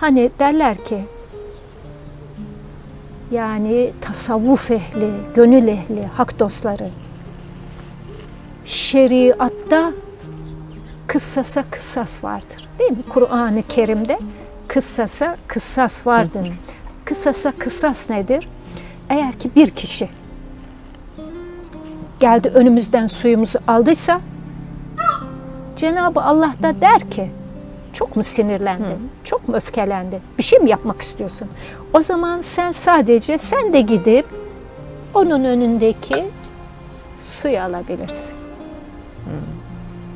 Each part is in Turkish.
Hani derler ki yani tasavvuf ehli, gönül ehli, hak dostları şeriatta kıssasa kıssas vardır. Değil mi? Kur'an-ı Kerim'de kıssasa kıssas vardır. Kıssasa kıssas nedir? Eğer ki bir kişi geldi önümüzden suyumuzu aldıysa Cenab-ı Allah da der ki çok mu sinirlendin? Çok mu öfkelendin? Bir şey mi yapmak istiyorsun? O zaman sen sadece sen de gidip onun önündeki suyu alabilirsin.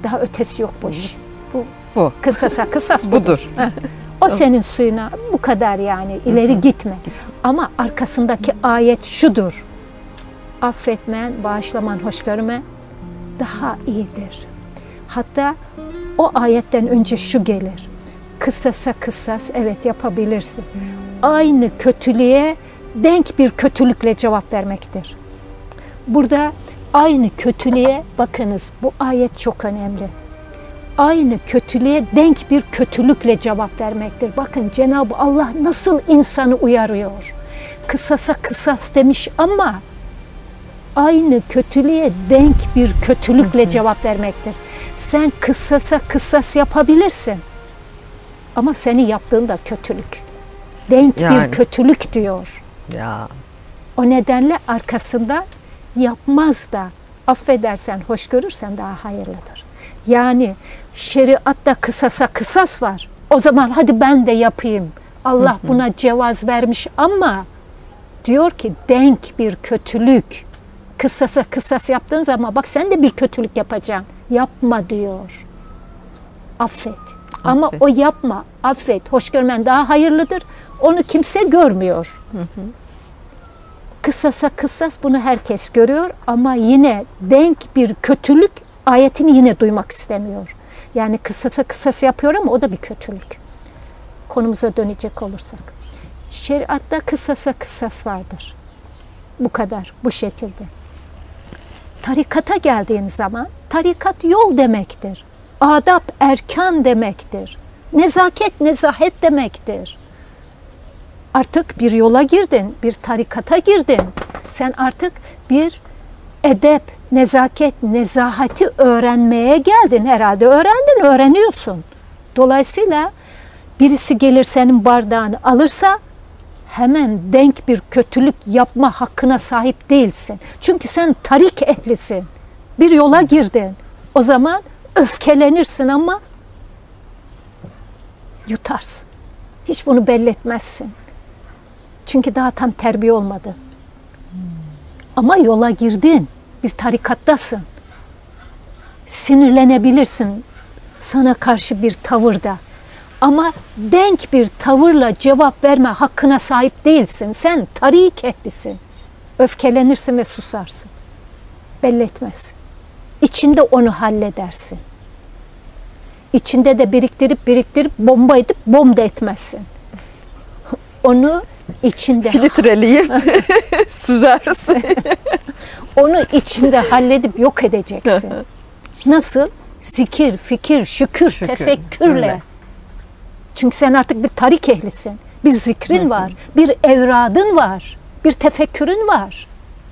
Daha ötesi yok bu iş. Bu Bu. kısasa kısas budur. Budur. O senin suyuna bu kadar yani ileri gitme. Ama arkasındaki ayet şudur. Affetmen, bağışlaman, hoş görmen daha iyidir. Hatta o ayetten önce şu gelir. Kısasa kısas evet yapabilirsin. Aynı kötülüğe denk bir kötülükle cevap vermektir. Burada aynı kötülüğe bakınız bu ayet çok önemli aynı kötülüğe denk bir kötülükle cevap vermektir. Bakın Cenab-ı Allah nasıl insanı uyarıyor. Kısasa kısas demiş ama aynı kötülüğe denk bir kötülükle cevap vermektir. Sen kısasa kısas yapabilirsin. Ama senin yaptığın da kötülük. Denk Yani. bir kötülük diyor. Ya. O nedenle arkasında yapmaz da affedersen, hoş görürsen daha hayırlıdır. Yani şeriatta kısasa kısas var. O zaman hadi ben de yapayım. Allah buna cevaz vermiş ama diyor ki denk bir kötülük. Kısasa kısas yaptığın zaman bak sen de bir kötülük yapacaksın. Yapma diyor. Affet. Ama Affet. o yapma, affet, hoş görmen daha hayırlıdır. Onu kimse görmüyor. Kısasa kısas bunu herkes görüyor ama yine denk bir kötülük ayetini yine duymak istemiyor. Yani kısasa kısas yapıyor ama o da bir kötülük. Konumuza dönecek olursak. Şeriatta kısasa kısas vardır. Bu kadar, bu şekilde. Tarikata geldiğin zaman tarikat yol demektir. Adap, erkan demektir. Nezaket, nezahet demektir artık bir yola girdin, bir tarikata girdin. Sen artık bir edep, nezaket, nezahati öğrenmeye geldin herhalde. Öğrendin, öğreniyorsun. Dolayısıyla birisi gelir senin bardağını alırsa hemen denk bir kötülük yapma hakkına sahip değilsin. Çünkü sen tarik ehlisin. Bir yola girdin. O zaman öfkelenirsin ama yutarsın. Hiç bunu belli etmezsin. Çünkü daha tam terbiye olmadı. Ama yola girdin. Bir tarikattasın. Sinirlenebilirsin sana karşı bir tavırda. Ama denk bir tavırla cevap verme hakkına sahip değilsin. Sen tarik ehlisin. Öfkelenirsin ve susarsın. Belli etmezsin. İçinde onu halledersin. İçinde de biriktirip biriktirip bomba edip bomba etmezsin. Onu içinde Filtreleyip süzersin. onu içinde halledip yok edeceksin. Nasıl? Zikir, fikir, şükür, Şükür, tefekkürle. öyle. Çünkü sen artık bir tarik ehlisin. Bir zikrin var, bir evradın var, bir tefekkürün var.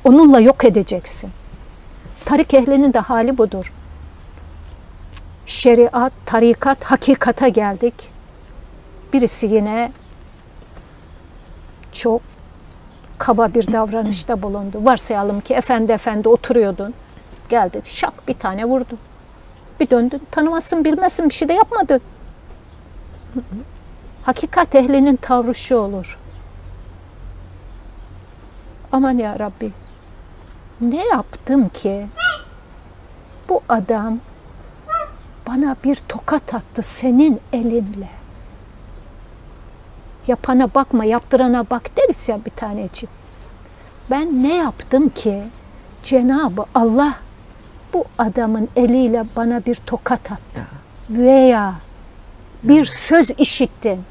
Onunla yok edeceksin. Tarik ehlinin de hali budur. Şeriat, tarikat, hakikata geldik. Birisi yine çok kaba bir davranışta bulundu. Varsayalım ki efendi efendi oturuyordun. Geldi şak bir tane vurdu. Bir döndün tanımazsın bilmezsin bir şey de yapmadı. Hakikat ehlinin tavrı şu olur. Aman ya Rabbi ne yaptım ki bu adam bana bir tokat attı senin elinle. Yapana bakma, yaptırana bak deriz ya bir taneciğim. Ben ne yaptım ki Cenabı Allah bu adamın eliyle bana bir tokat attı. Veya bir söz işittim.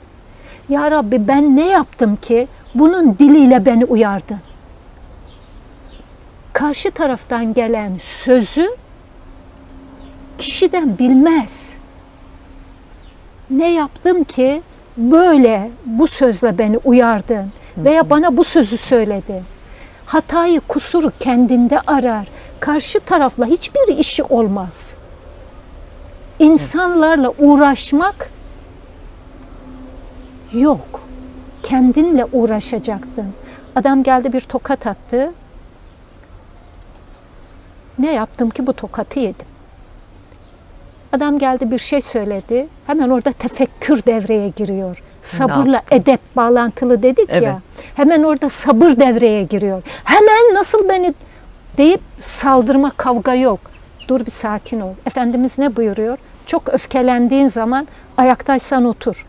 Ya Rabbi ben ne yaptım ki bunun diliyle beni uyardın. Karşı taraftan gelen sözü kişiden bilmez. Ne yaptım ki böyle bu sözle beni uyardın veya bana bu sözü söyledin. Hatayı, kusuru kendinde arar. Karşı tarafla hiçbir işi olmaz. İnsanlarla uğraşmak yok. Kendinle uğraşacaktın. Adam geldi bir tokat attı. Ne yaptım ki bu tokatı yedim? Adam geldi bir şey söyledi. Hemen orada tefekkür devreye giriyor. Sabırla edep bağlantılı dedik Evet. ya. Hemen orada sabır devreye giriyor. Hemen nasıl beni deyip saldırma kavga yok. Dur bir sakin ol. Efendimiz ne buyuruyor? Çok öfkelendiğin zaman ayaktaysan otur.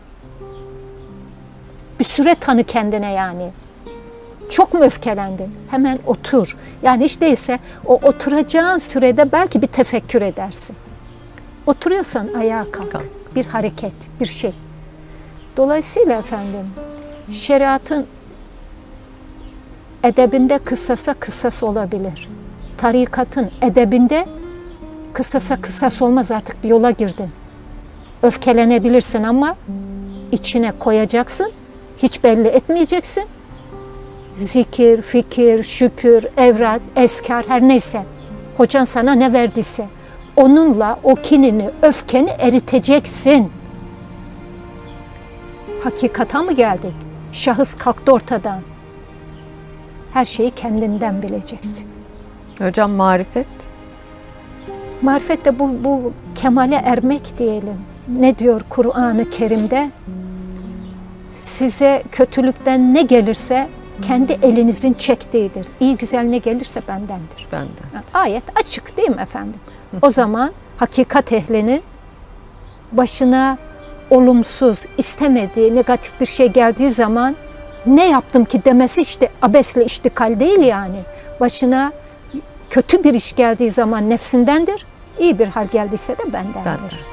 Bir süre tanı kendine yani. Çok mu öfkelendin? Hemen otur. Yani hiç değilse o oturacağın sürede belki bir tefekkür edersin. Oturuyorsan ayağa kalk. Kalk. Bir hareket, bir şey. Dolayısıyla efendim şeriatın edebinde kıssasa kıssas olabilir. Tarikatın edebinde kıssasa kıssas olmaz artık bir yola girdin. Öfkelenebilirsin ama içine koyacaksın. Hiç belli etmeyeceksin. Zikir, fikir, şükür, evrat, eskar her neyse. Hocan sana ne verdiyse onunla o kinini, öfkeni eriteceksin. Hakikata mı geldik? Şahıs kalktı ortadan. Her şeyi kendinden bileceksin. Hocam marifet. Marifet de bu, bu kemale ermek diyelim. Ne diyor Kur'an-ı Kerim'de? Size kötülükten ne gelirse kendi elinizin çektiğidir. İyi güzel ne gelirse bendendir. Ben de. Ayet açık değil mi efendim? O zaman hakikat ehlinin başına olumsuz, istemediği, negatif bir şey geldiği zaman ne yaptım ki demesi işte abesle iştikal değil yani. Başına kötü bir iş geldiği zaman nefsindendir, iyi bir hal geldiyse de bendendir. Ben de.